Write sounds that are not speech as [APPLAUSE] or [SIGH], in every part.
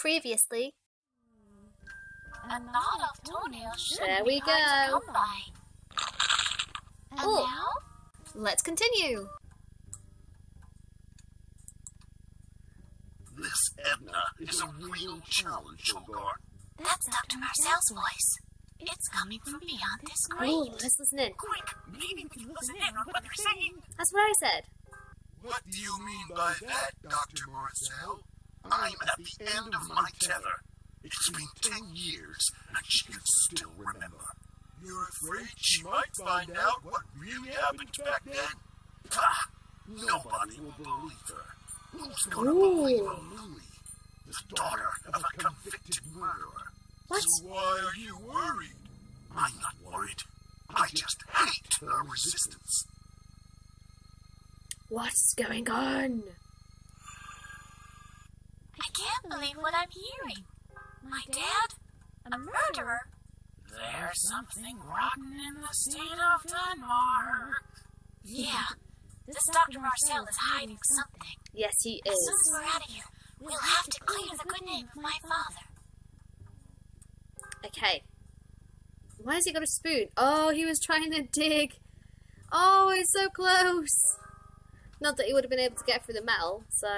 Previously. A knot of toenails shouldn't There be we hard to go. come by. And Oh. now? Let's continue. This Edna is a real challenge, oh Shogar. That's Dr. Marcel's voice. It's coming from beyond this Oh, grate. let's listen in. Quick, maybe we can listen in on what they're saying. That's what I said. What do you mean by that, Dr. Marcel? I'm at the end of my tether. It's been ten years, and she can still remember. You're afraid she might find out what really happened back then? Pah! Nobody will believe her. Who's gonna believe a Louie, the daughter of a convicted murderer? What? So why are you worried? I'm not worried. I just hate her resistance. What's going on? I can't believe what I'm hearing. My dad? A murderer? There's something rotten in the state of Denmark. Yeah. This Dr. Marcel is hiding something. Yes, he is. As soon as we're out of here, we'll have to clear the good name of my father. Okay. Why has he got a spoon? Oh, he was trying to dig. Oh, it's so close. Not that he would have been able to get through the metal, so.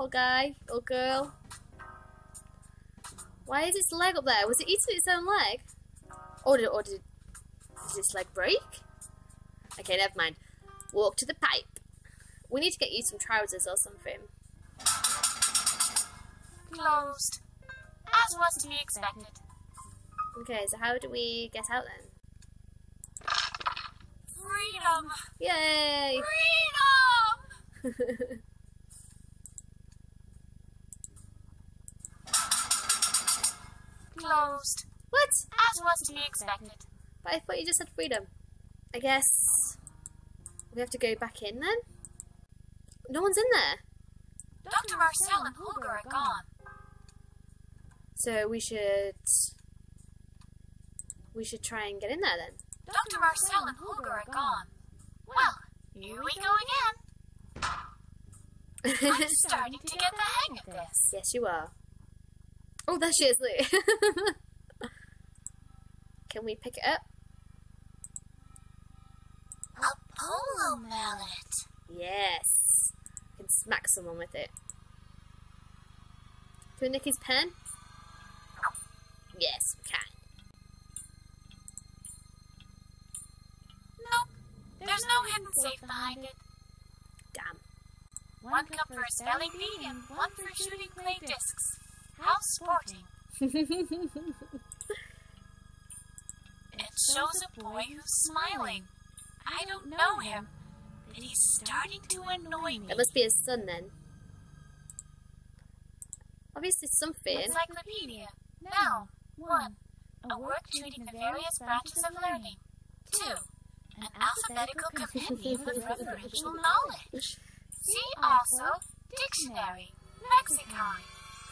Poor guy or girl. Why is its leg up there? Was it eating its own leg? Or did, or did, did its leg break? Okay, never mind. Walk to the pipe. We need to get you some trousers or something. Closed. As was to be expected. Okay, so how do we get out then? Freedom! Yay! Freedom! [LAUGHS] Closed. what? As was to be expected. But I thought you just had freedom. I guess we have to go back in then? No one's in there. Dr. Marcel and Holger are gone. So we should we should try and get in there then. Dr. Marcel and Holger are gone. Well, here we go again. [LAUGHS] I'm starting to get the hang of this. yes, you are. Oh, there she is, look. [LAUGHS] Can we pick it up? A polo mallet. Yes. We can smack someone with it. Nick his pen? Yes, we can. Nope. There's no hidden safe behind it. Damn. One cup for a spelling bee and one for shooting clay discs. How sporting. [LAUGHS] It shows a boy who's smiling. I don't know him, but he's starting to annoy me. It must be his son then. Obviously something. Encyclopedia. Now, one, a work treating the various branches of learning. Two, an alphabetical compendium of referential knowledge. See also dictionary,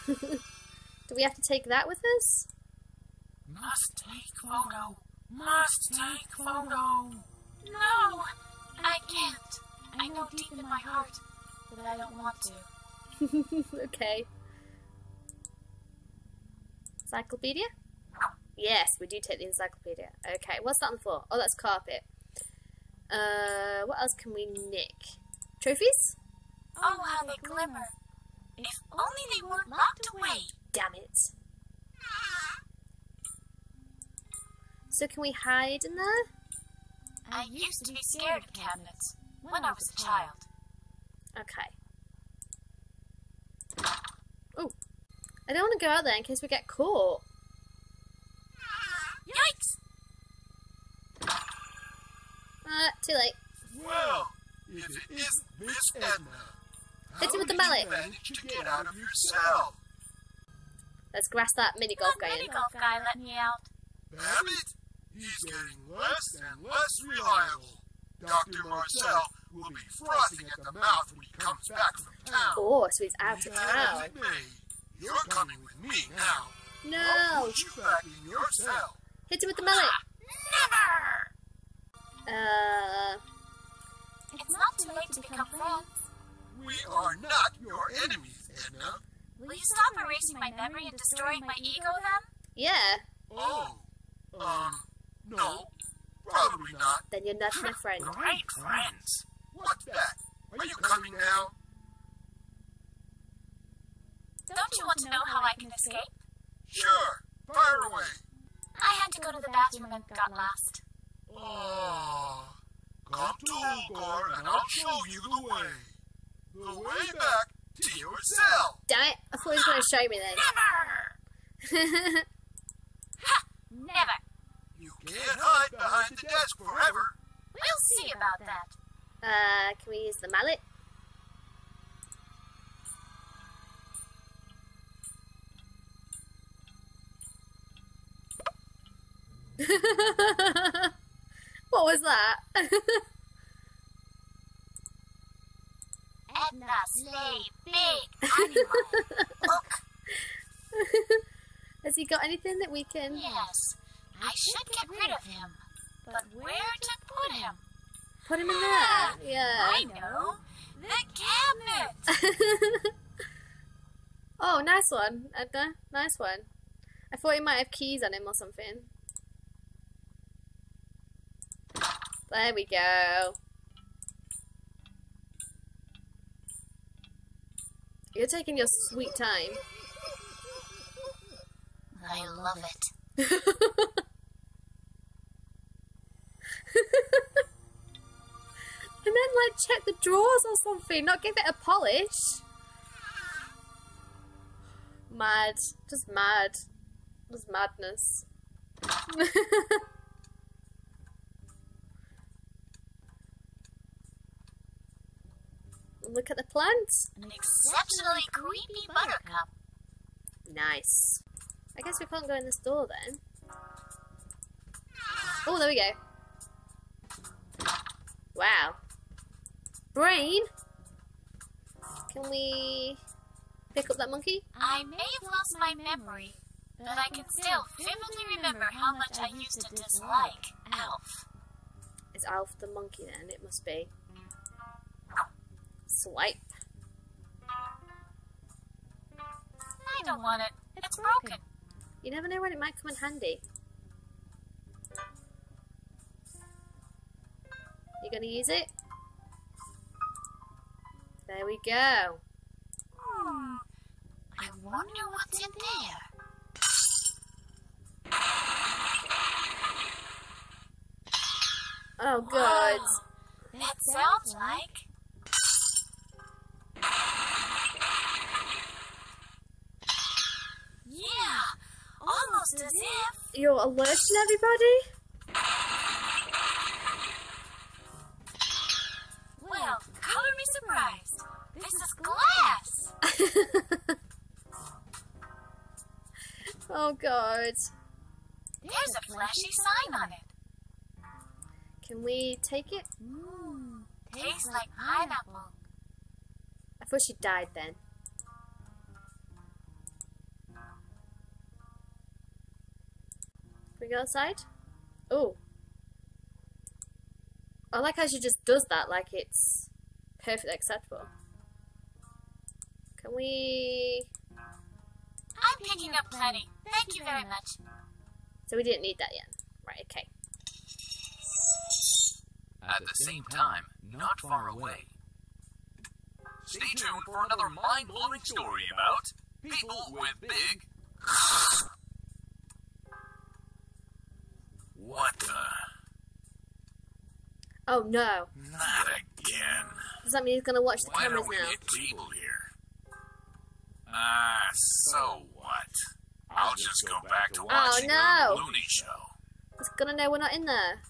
lexicon. [LAUGHS] Do we have to take that with us? Must take photo. Must take photo. No, I can't. I know deep in my heart that I don't want to. [LAUGHS] okay. Encyclopedia? Yes, we do take the encyclopedia. Okay, what's that on the floor? Oh, that's carpet. Uh, what else can we nick? Trophies? Oh, how they glimmer. If only they weren't locked away. Damn it. So can we hide in there? I used to be scared of cabinets when I was a child. Okay. Oh, I don't want to go out there in case we get caught. Yikes! Uh, too late. Well, if it isn't Miss Edna, how Hit him with the did you mallet. manage to get out of your cell? Let's grass that mini golf That guy mini in. golf guy let me out. Babbitt, he's getting less and less reliable. Dr. Marcel will be frothing at the mouth when he comes back from town. Oh, so he's out of town. may, You're coming with me now. I'll No! put you back in your cell. Hit him with the mallet. Never! Uh, It's not too late to become friends. We are not your enemies, Edna. Will you stop erasing my memory and destroying my ego then? Yeah. Oh, um, no, probably not. Then you're not my friend. Great friends. What's that? Are you coming now? Don't you want to know how I can escape? Sure, fire away. I had to go to the bathroom and got lost. Oh, come to Holger and I'll show you the way. The way back to your cell. Damn it! I thought he was going to show me then. Never! [LAUGHS] Ha! Never! You can't hide behind the desk forever. We'll see about that. uh, can we use the mallet? [LAUGHS] what was that? [LAUGHS] Edna, Slay, big animal. Has he got anything that we can? yes, I should get rid of him. But where to put him? Put him in there. Ah, yeah. I know. The cabinet. [LAUGHS] oh, nice one, Edna. Nice one. I thought he might have keys on him or something. There we go. You're taking your sweet time. I love it. [LAUGHS] And then, like, check the drawers or something, not give it a polish. Mad. Just mad. Just madness. [LAUGHS] Look at the plants. An exceptionally creepy buttercup. Nice. I guess we can't go in this door then. Oh, there we go. Wow. Brain? Can we pick up that monkey? I may have lost my memory, but I can still vividly remember how much I used to dislike Alf. Is Alf the monkey then? It must be. Swipe. I don't want it. It's broken. You never know when it might come in handy. You gonna use it? There we go. Hmm. I wonder what's in there. Oh god. That sounds like. Almost as if. You're alerting everybody? Well, color me surprised. This is glass. [LAUGHS] oh god. There's a flashy sign on it. Can we take it? Mmm, tastes like pineapple. I thought she died then. We go outside? Oh. I like how she just does that like it's perfectly acceptable. Can we... I'm picking up plenty. Thank you very much. So we didn't need that yet. Right, okay. At the same time, not far away, Stay tuned for another mind-blowing story about people with big. What the? Oh no. Not again. Does that mean he's gonna watch the Why cameras don't we now? get cable here? Ah, so what? I'll just go back to watching no. the Looney Show. He's gonna know we're not in there.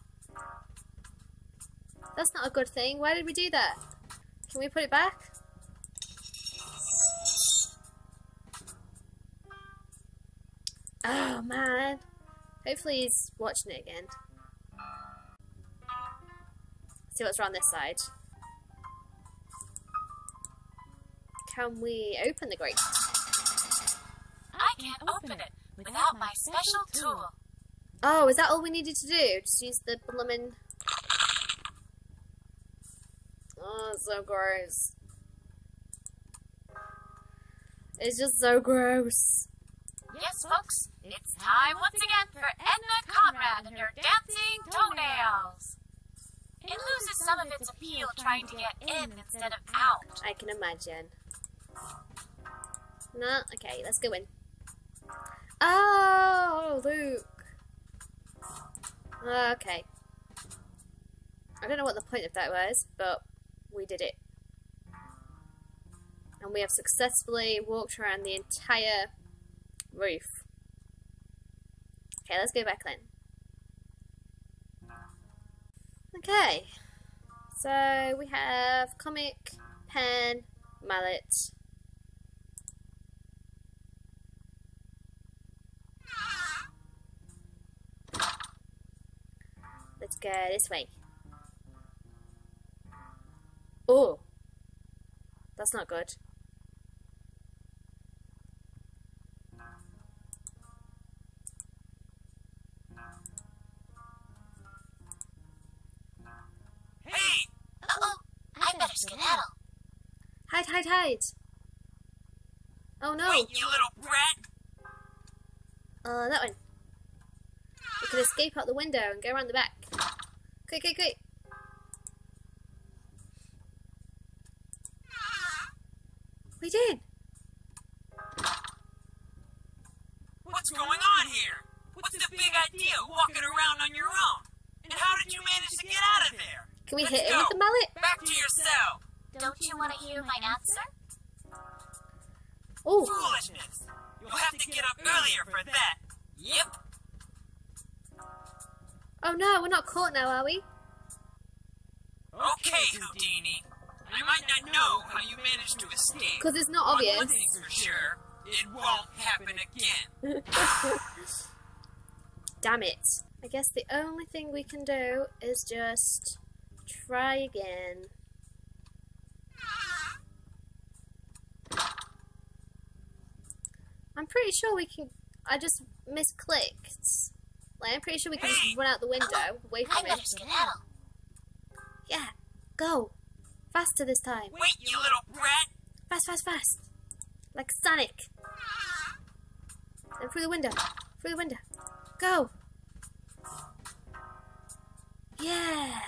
That's not a good thing. Why did we do that? Can we put it back? Oh man. Hopefully he's watching it again. See what's around this side. Can we open the grate? I can't open it without my special tool. Oh, is that all we needed to do? Just use the bloomin'. Oh, it's so gross. It's just so gross. Yes, folks, it's time once again for Edna Conrad and her dancing toenails. It loses some of its appeal trying to get in instead of out. I can imagine. No, okay, let's go in. Oh, Luke. Okay. I don't know what the point of that was, but we did it. And we have successfully walked around the entire roof. Okay, let's go back then. Okay. So we have comic, pen, mallet. Let's go this way. Oh, that's not good. Skedaddle. Hide, hide, hide. Oh no. Wait, you little brat! Uh, that one. We can escape out the window and go around the back. Quick, quick, quick. We did. What's going on here? What's the big idea walking around on your own? And how did you manage to get out? Can we Let's hit him go. with the mallet? Back to your cell! Don't you want to hear my answer? Oh, Foolishness! You'll have to get up earlier for that! Yep! oh no, we're not caught now, are we? Okay, Houdini. I might not know how you managed to escape. Because it's not obvious. one thing's for sure, it won't happen again. [LAUGHS] Damn it. I guess the only thing we can do is just try again. I'm pretty sure we can. I just misclicked. Like, I'm pretty sure we can just run out the window away I from it. Yeah, go. Faster this time. Wait, you little brat! Fast, fast, fast. Like Sonic. And through the window. Through the window. Go. Yeah.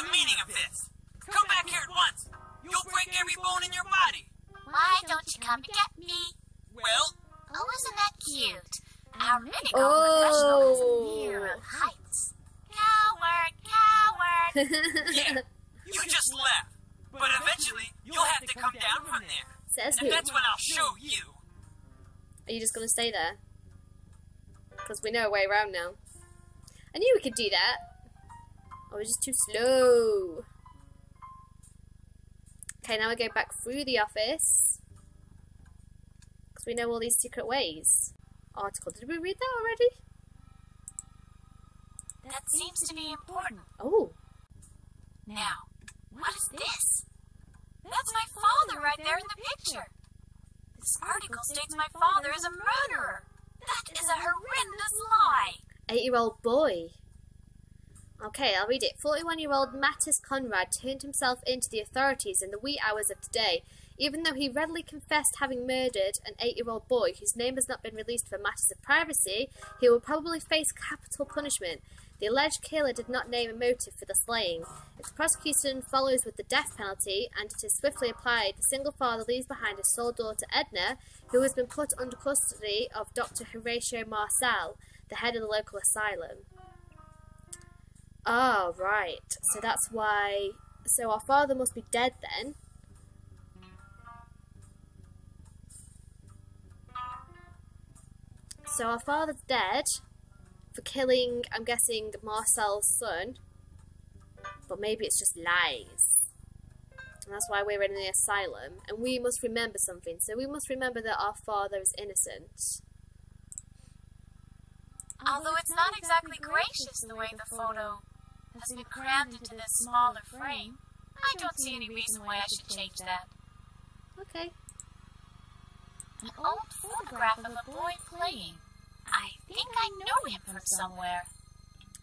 What's the meaning of this? Come back here at once! You'll break every bone in your body! Why don't you come to get me? Well, Oh, isn't that cute? Our mini golf Oh. professional is near at heights. Coward, coward. [LAUGHS] yeah, you just left. But eventually, you'll have to come down from there. Says And that's when I'll show you. Are you just gonna stay there? Because we know a way around now. I knew we could do that. I was just too slow. Okay, now we go back through the office. Because we know all these secret ways. Article. Did we read that already? That seems to be important. Oh. Now, what is this? That's my father right there in the picture. This article states my father is a murderer. That is a horrendous lie. Eight year old boy. Okay, I'll read it. 41 year old Mattis Conrad turned himself in to the authorities in the wee hours of today, even though he readily confessed having murdered an eight year old boy whose name has not been released for matters of privacy. He will probably face capital punishment. The alleged killer did not name a motive for the slaying. If the prosecution follows with the death penalty and it is swiftly applied, the single father leaves behind his sole daughter Edna, who has been put under custody of Dr. Horatio Marcel, the head of the local asylum. Oh, right. So that's why. So our father must be dead then. So our father's dead for killing, I'm guessing, Marcel's son. But maybe it's just lies. And that's why we're in the asylum. And we must remember something. So we must remember that our father is innocent. Although it's not exactly gracious the way the photo has been crammed into this smaller frame, I don't see any reason why I should change that. Okay. An old photograph of a boy playing. I think I know him from somewhere.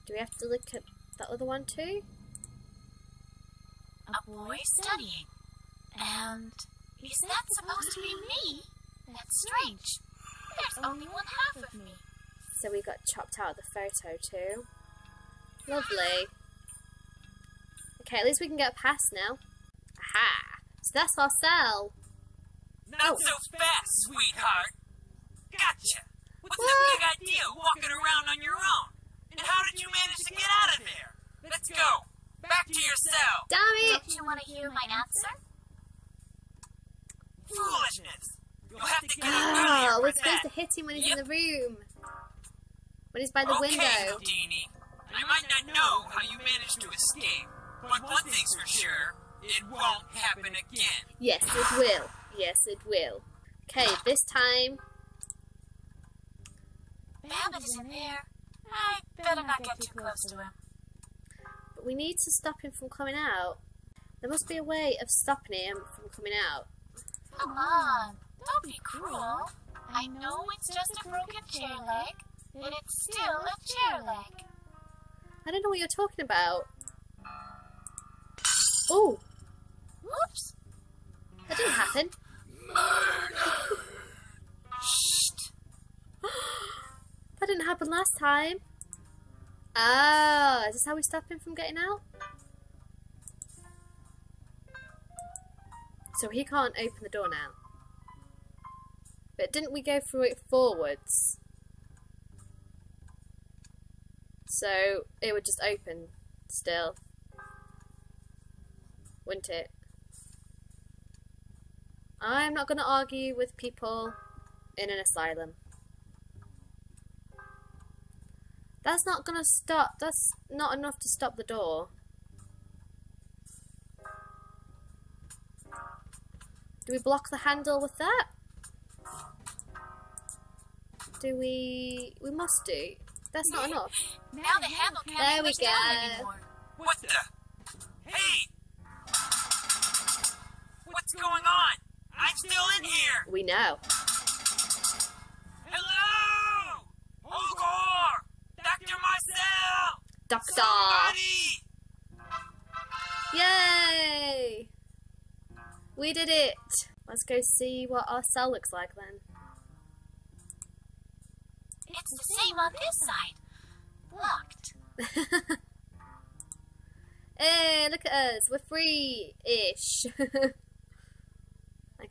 Do we have to look at that other one too? A boy studying. And Is that supposed to be me? That's strange. There's oh, only one half of me. So we got chopped out of the photo too. Lovely. Okay, at least we can get past now. Aha! So that's our cell. Not Oh. so fast, sweetheart. Gotcha. What's the big idea walking around on your own? And how did you manage to get out of there? Let's go. Back to your cell. Damn it! Don't you want to hear my answer? Foolishness. You'll have to get up Ah, earlier we're supposed that. to hit him when he's Yep. in the room. When he's by the okay, window. Houdini. I might not know how you managed to escape, but one thing's for sure, it won't happen again. Yes, it will. Yes, it will. Okay, this time. Babbitt is in there. I better not get too close to him. But we need to stop him from coming out. There must be a way of stopping him from coming out. Come on, don't be cruel. I know it's just a broken chair leg, but it's still a chair leg. I don't know what you're talking about. Oh, Whoops. that didn't happen. Shh. [GASPS] That didn't happen last time. Ah, is this how we stop him from getting out? So he can't open the door now. But didn't we go through it forwards? So it would just open still. Wouldn't it? I'm not going to argue with people in an asylum. That's not gonna stop. That's not enough to stop the door. Do we block the handle with that? Do we? We must do. That's not enough. Now the handle can't There be we pushed down go. anymore. What the? Hey! What's going on? I'm still in here! We know. Hello! Holger! Dr. Marcel! Doctor! Somebody! Yay! We did it! Let's go see what our cell looks like then. It's the same on this side. Locked. [LAUGHS] hey, look at us. We're free ish. [LAUGHS]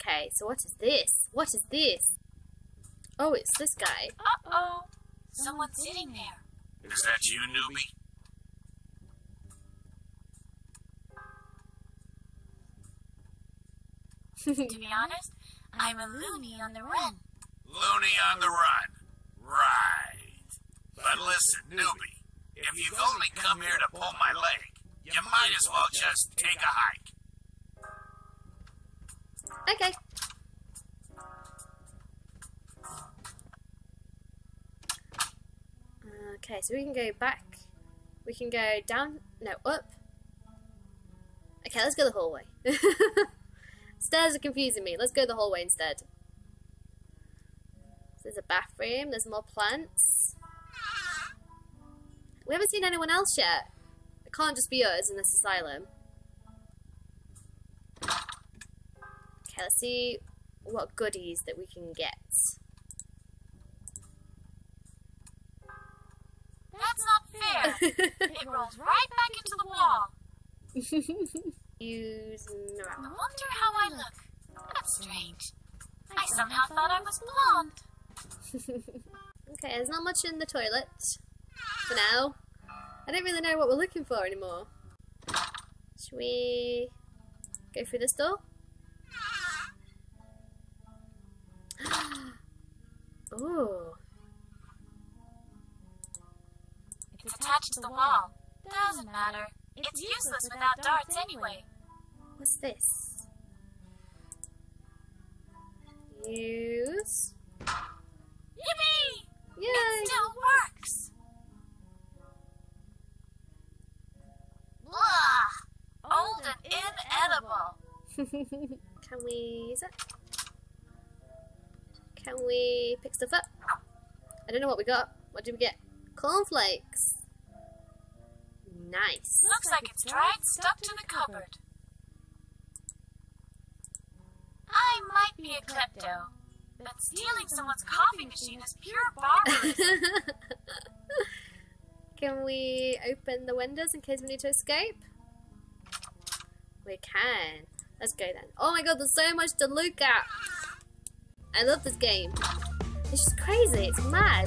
okay, so what is this? What is this? Oh, it's this guy. Uh-oh. Someone's oh, sitting there. Is that you, newbie? [LAUGHS] To be honest, I'm a loony on the run. Loony on the run. Right. But listen, newbie, if you've only come here to pull my leg, you might as well just take a hike. Okay. Okay, so we can go back. We can go down. No, up. Okay, let's go the hallway. [LAUGHS] Stairs are confusing me. Let's go the hallway instead. So there's a bathroom. There's more plants. We haven't seen anyone else yet. It can't just be us in this asylum. Okay, let's see what goodies that we can get. That's not fair. [LAUGHS] It rolls right back into the wall. [LAUGHS] Use I mirror. wonder how I look. That's strange. I somehow thought I was blonde. [LAUGHS] Okay, there's not much in the toilet for now. I don't really know what we're looking for anymore. Should we go through this door? [GASPS] Ooh, It's attached to the wall. Doesn't matter. It's useless without darts anyway. what's this? Use. Yippee! Yay! It still works. Blah! Old and inedible. [LAUGHS] Can we use it? Can we pick stuff up? I don't know what we got. What did we get? Cornflakes. Nice. Looks like it's dried stuck to the cupboard. I might be a klepto, but stealing someone's coffee machine is pure barbarism. [LAUGHS] Can we open the windows in case we need to escape? We can. Let's go then. Oh my god, there's so much to look at. I love this game. It's just crazy. It's mad.